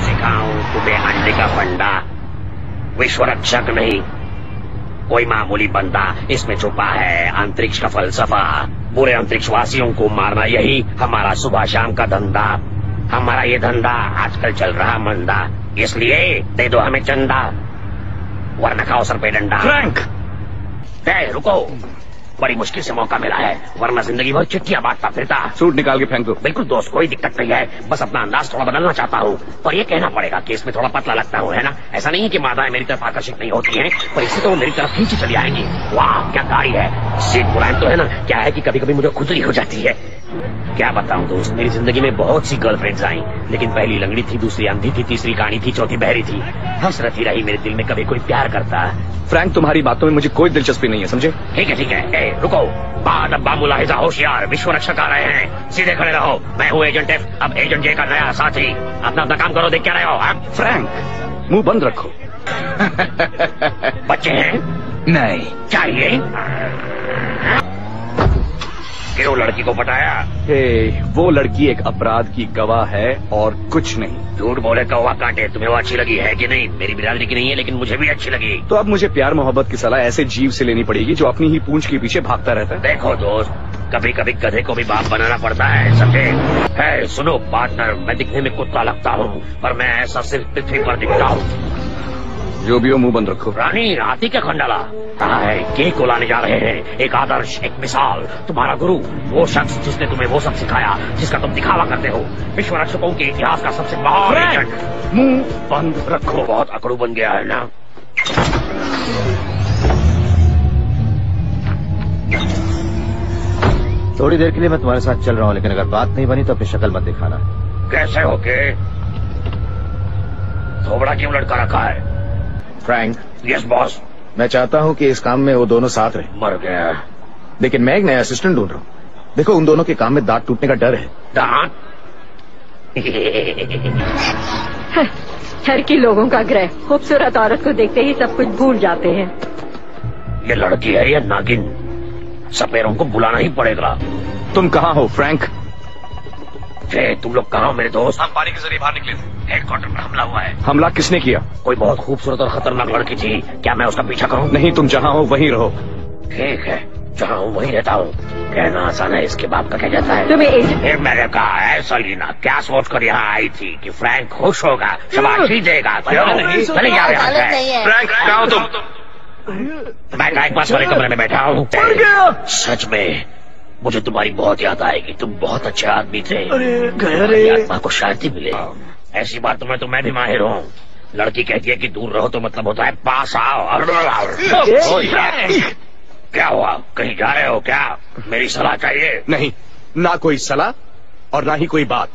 सिखाऊं तुम्हें अंडे का फंडा विश्व रक्षक नहीं। कोई मामूली बंदा इसमें छुपा है अंतरिक्ष का फलसफा। बुरे अंतरिक्षवासियों को मारना यही हमारा सुबह शाम का धंधा। हमारा ये धंधा आजकल चल रहा मंदा। इसलिए दे दो हमें चंदा। वरना खाओ सर पे डंडा। फ्रैंक! रुको। बड़ी मुश्किल से मौका मिला है वरना ज़िंदगी भर चिट्ठिया बांटता फिरता। सूट निकाल के फेंक दो। बिल्कुल दोस्त कोई दिक्कत नहीं है बस अपना अंदाज थोड़ा बदलना चाहता हूँ। पर ये कहना पड़ेगा कि इसमें थोड़ा पतला लगता हूँ है ना? ऐसा नहीं है कि मादाएँ मेरी तरफ़ आकर्षित नहीं होती है पर इससे तो वो मेरी तरफ़ खींची चली आएँगी। वाह क्या गाड़ी है। सीट मुलायम तो है ना? क्या है कि कभी कभी मुझे खुजली हो जाती है? क्या बताऊँ दोस्त मेरी ज़िंदगी में बहुत सी गर्लफ्रेंड्स आई लेकिन पहली लंगड़ी थी दूसरी अंधी थी तीसरी काणी थी चौथी बहरी थी। हंस रही रही मेरे दिल में कभी कोई प्यार करता। फ्रैंक तुम्हारी बातों में मुझे कोई दिलचस्पी नहीं है समझे? ठीक है ठीक है। ए, रुको। बाद अब्बा मुलाहिजा होशियार। विश्व रक्षक आ रहे हैं। सीधे खड़े रहो। मैं हूँ एजेंट एफ़ अब एजेंट जे का नया साथी। अपना अपना काम करो देख क्या रहे हो हाँ? फ्रैंक मुँह बंद रखो। बच्चे हैं? नहीं। चाहिए? क्यों लड़की को पटाया? हे वो लड़की एक अपराध की गवाह है और कुछ नहीं। झूठ बोले कौवा काटे। तुम्हें वो अच्छी लगी है कि नहीं? मेरी बिरादरी की नहीं है लेकिन मुझे भी अच्छी लगी। तो अब मुझे प्यार मोहब्बत की सलाह ऐसे जीव से लेनी पड़ेगी जो अपनी ही पूंछ के पीछे भागता रहता है। देखो दोस्त कभी कभी गधे को भी बाप बनाना पड़ता है समझे? है सुनो पार्टनर मैं दिखने में कुत्ता लगता हूँ पर मैं ऐसा सिर्फ़ पृथ्वी पर दिखता हूँ। जो भी हो मुँह बंद रखो। रानी हाथी का खंडाला। कहा है के को लाने जा रहे हैं? एक आदर्श एक मिसाल। तुम्हारा गुरु वो शख्स जिसने तुम्हें वो सब सिखाया जिसका तुम दिखावा करते हो विश्व रक्षकों के इतिहास का सबसे महान मुँह बंद रखो। बहुत अकड़ू बन गया है ना? थोड़ी देर के लिए मैं तुम्हारे साथ चल रहा हूँ लेकिन अगर बात नहीं बनी तो अपनी शक्ल मत दिखाना। कैसे हो के? थोबड़ा क्यों लड़का रखा है? फ्रैंक यस बॉस मैं चाहता हूँ कि इस काम में वो दोनों साथ रहे। मर गया। लेकिन मैं एक नया असिस्टेंट ढूंढ रहा हूँ। देखो उन दोनों के काम में दांत टूटने का डर है। दांत? हर की लोगों का ग्रह। खूबसूरत औरत को देखते ही सब कुछ भूल जाते हैं। ये लड़की है या नागिन? सपेरों को बुलाना ही पड़ेगा। तुम कहाँ हो फ्रैंक हे तुम लोग कहा हो मेरे दोस्त? हम पानी के ज़रिए बाहर निकले थे। हेडक्वार्टर पर हमला हुआ है। हमला किसने किया? कोई बहुत खूबसूरत और खतरनाक लड़की थी। क्या मैं उसका पीछा करूँ? नहीं तुम जहाँ हो वहीं रहो। ठीक है जहाँ हूँ वहीं रहता हूँ। कहना आसान है इसके बाप का क्या जाता है? तुम्हें फिर मैंने कहा है सलीना क्या सोच कर यहाँ आई थी कि फ्रैंक खुश होगा शाबाशी देगा? क्यों? चले जाओ यहाँ से फ्रैंक। कहाँ हो तुम? मैं पास वाले कमरे में बैठा हूँ। सच में मुझे तुम्हारी बहुत याद आएगी। तुम बहुत अच्छे आदमी थे। अरे आत्मा को शांति मिले। ऐसी बात में तो मैं भी माहिर हूँ। लड़की कहती है कि दूर रहो तो मतलब होता है पास आओ। आओ क्या हुआ? कहीं जा रहे हो क्या? मेरी सलाह चाहिए। नहीं ना कोई सलाह और ना ही कोई बात।